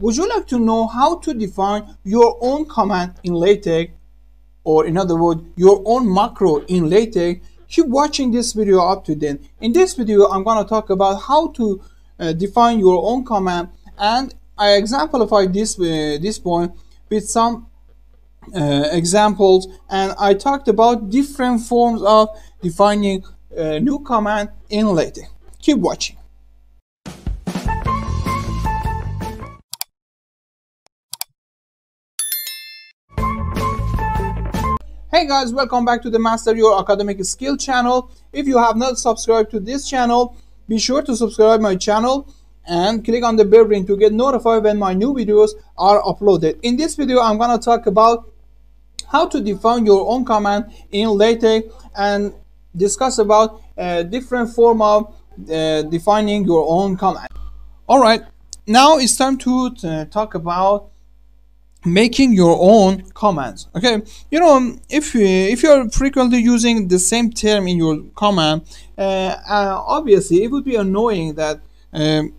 would you like to know how to define your own command in LaTeX? Or in other words your own macro in LaTeX? Keep watching this video up to then in this video I'm going to talk about how to uh, define your own command. And I exemplify this uh, this point with some uh, examples. And I talked about different forms of defining a new command in LaTeX. Keep watching Hey guys, welcome back to the Master Your Academic Skill channel. If you have not subscribed to this channel, be sure to subscribe my channel and click on the bell ring to get notified when my new videos are uploaded. In this video, I'm to talk about how to define your own command in LaTeX and discuss about a different form of uh, defining your own command. Alright, now it's time to uh, talk about making your own commands okay? You know if if you're frequently using the same term in your command uh, uh, obviously it would be annoying that um,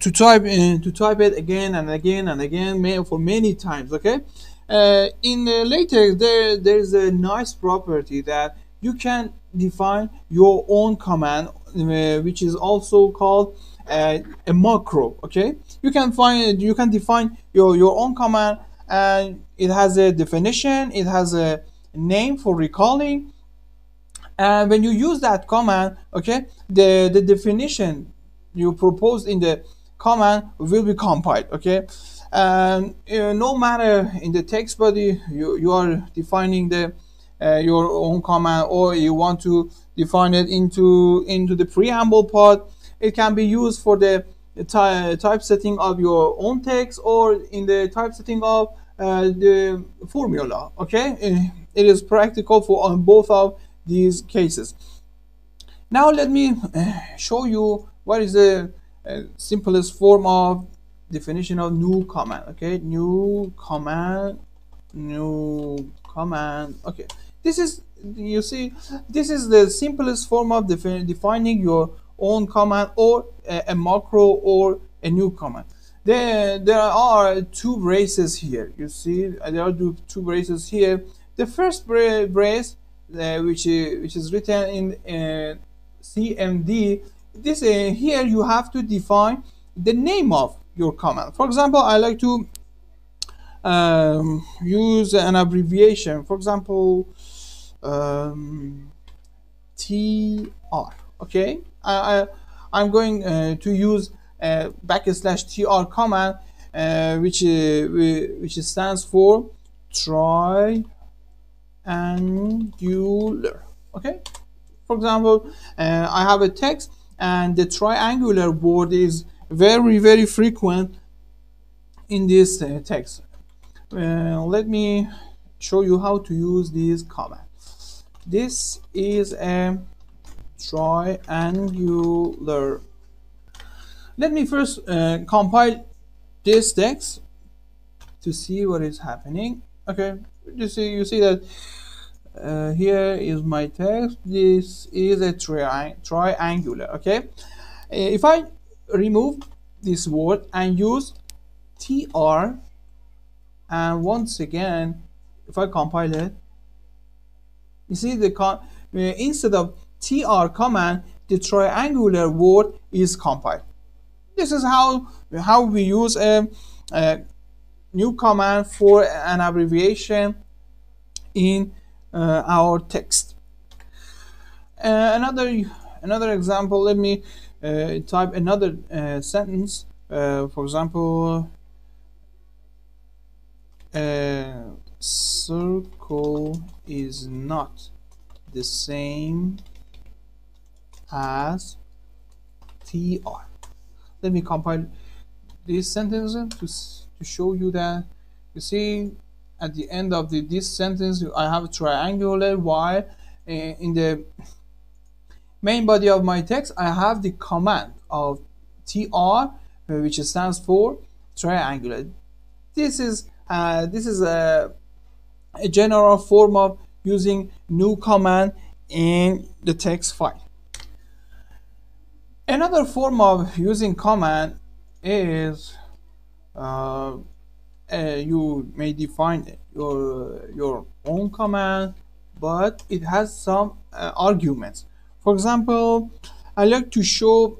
to type in, to type it again and again and again for many times okay? Uh, in uh, LaTeX there there's a nice property that you can define your own command uh, which is also called uh, a macro okay? You can find you can define your your own command and it has a definition it has a name for recalling. And when you use that command okay the the definition you proposed in the command will be compiled okay? And uh, no matter in the text body you, you are defining the uh, your own command or you want to define it into into the preamble part it can be used for the typesetting of your own text or in the typesetting of uh, the formula okay? Uh, it is practical for on both of these cases. Now let me uh, show you what is the uh, simplest form of definition of new command okay? New command new command okay. This is you see this is the simplest form of defi defining your own command or a, a, macro or a new command. There, there are two braces here. You see, there are two braces here. The first brace, uh, which is, which is written in uh, CMD, this uh, here you have to define the name of your command. For example, I like to um, use an abbreviation. For example, um, TR. Okay, I, I am going uh, to use uh, backslash tr command uh, which uh, which stands for triangular. Okay? For example uh, I have a text and the triangular word is very very frequent in this uh, text. Let me show you how to use this command this is a triangular let me first uh, compile this text to see what is happening. Okay you see you see that uh, here is my text. This is a tri triangular okay? Uh, if I remove this word and use tr and once again if I compile it you see the con uh, instead of tr command, the triangular word is compiled. This is how, how we use a, a new command for an abbreviation in uh, our text. Uh, another another example, let me uh, type another uh, sentence. Uh, for example, a circle is not the same as tr. Let me compile this sentence to, to show you that you see at the end of the, this sentence I have a triangular while eh, in the main body of my text I have the command of tr uh, which stands for triangular. This is uh, this is a, a general form of using new command in the text file. Another form of using command is uh, uh, you may define your your own command but it has some uh, arguments. For example I like to show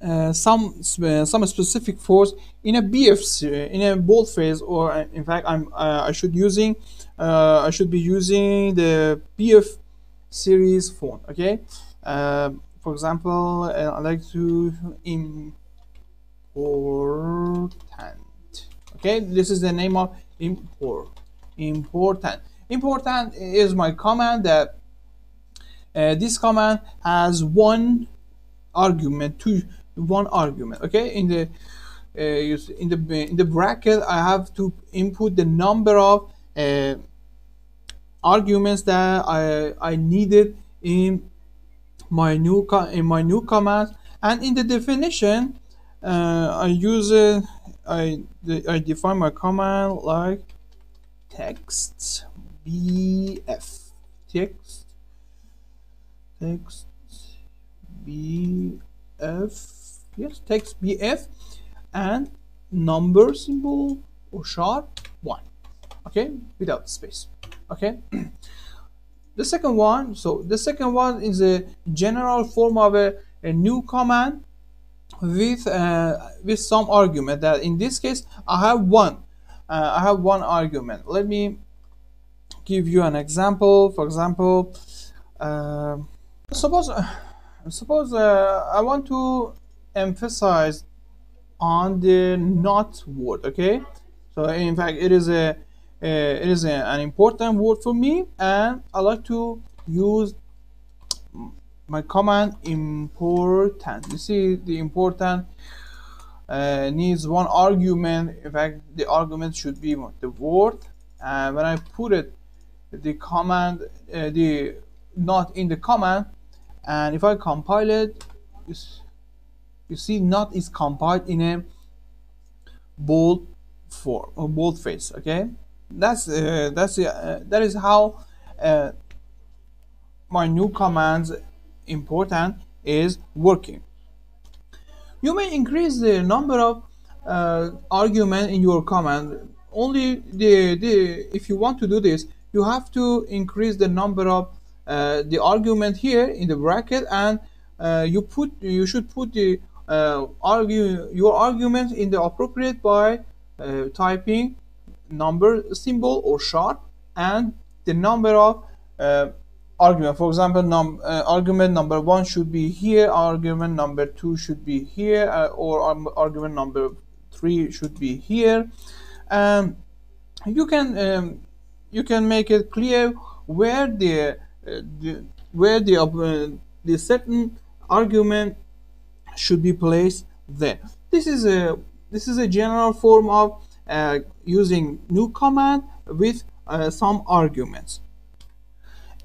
uh, some some specific force in a BF in a bold boldface or uh, in fact I'm uh, I should using I should be using the BF series font okay for example I like to important. Okay this is the name of import important. Important is my command that uh, this command has one argument two one argument. Okay in the uh, in the in the bracket I have to input the number of uh, arguments that I I needed in my new in my new command. And in the definition uh, I use it I I define my command like text bf text text bf yes text bf and number symbol or sharp one okay without space okay the second one so the second one is a general form of a, a new command with uh, with some argument that in this case I have one uh, I have one argument. Let me give you an example. For example uh, suppose suppose uh, I want to emphasize on the not word okay? So in fact it is a it is a, an important word for me and I like to use my command important. You see the important uh, needs one argument. In fact the argument should be the word. And when I put it the command uh, the not in the command and if I compile it you see not is compiled in a bold form or bold face okay that's uh, that's uh, that is how uh, my new commands important is working. You may increase the number of uh, argument in your command. Only the, the if you want to do this, you have to increase the number of uh, the argument here in the bracket, and uh, you put you should put the uh, argue your argument in the appropriate by uh, typing number symbol or sharp and the number of uh, argument. For example num uh, argument number one should be here argument number two should be here uh, or um, argument number three should be here. And you can um, you can make it clear where the, uh, the where the uh, the certain argument should be placed there. This is a this is a general form of using new command with uh, some arguments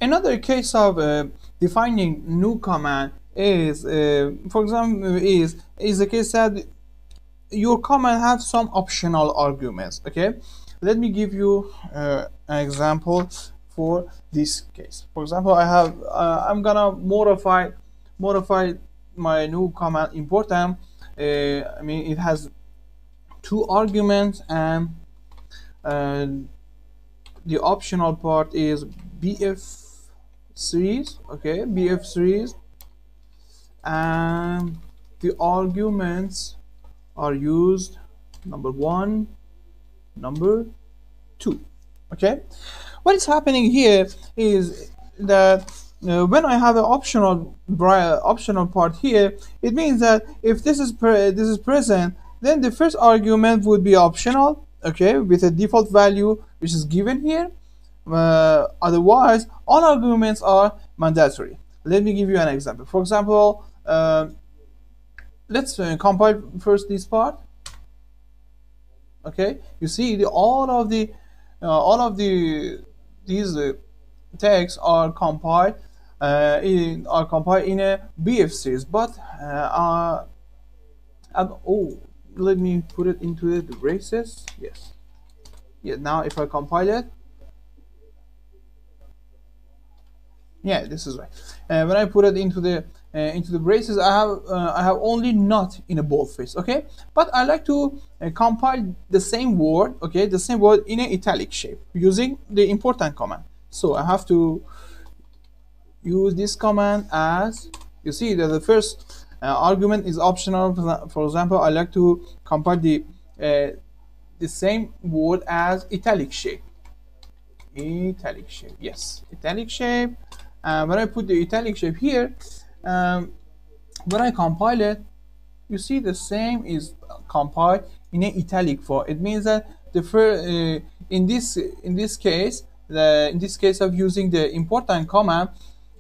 Another case of uh, defining new command is, uh, for example, is is the case that your command have some optional arguments. Okay, let me give you uh, an example for this case. For example, I have uh, I'm gonna modify modify my new command important. Uh, I mean, it has two arguments and uh, the optional part is bf series okay bf series. And the arguments are used number one number two okay. What is happening here is that uh, when I have an optional optional part here, it means that if this is this is present, then the first argument would be optional, okay, with a default value which is given here, uh, otherwise, all arguments are mandatory. Let me give you an example. For example, uh, let's uh, compile first this part. Okay, you see the, all of the uh, all of the these uh, texts are compiled uh, in are compiled in a BF series, but oh, let me put it into the braces. Yes. Yeah. Now, if I compile it, yeah this is right uh, when I put it into the uh, into the braces I have uh, I have only not in a boldface okay but I like to uh, compile the same word okay the same word in an italic shape using the important command so I have to use this command as you see that the first argument is optional. For example I like to compile the uh, the same word as italic shape. Italic shape yes. Italic shape. And when I put the italic shape here um, when I compile it you see the same is compiled in an italic form. It means that the first uh, in this in this case the in this case of using the important command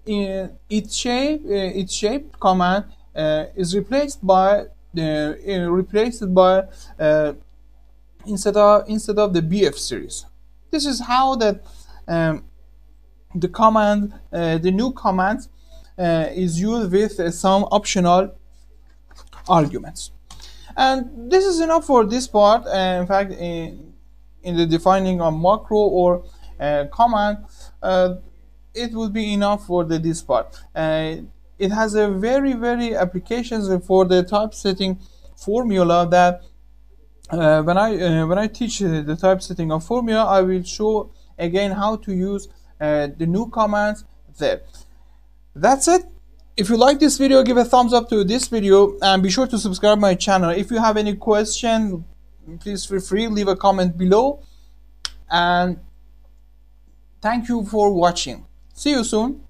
in its shape uh, its shape command uh, is replaced by the uh, replaced by uh, instead of instead of the BF series. This is how that um, the command uh, the new command uh, is used with uh, some optional arguments. And this is enough for this part. Uh, in fact in, in the defining a macro or command it would be enough for the this part it has a very very applications for the typesetting formula that uh, when I uh, when I teach uh, the typesetting of formula I will show again how to use the new commands there. That's it. If you like this video give a thumbs up to this video and be sure to subscribe my channel. If you have any question please feel free leave a comment below. And thank you for watching. See you soon